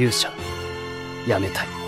勇者。やめたい。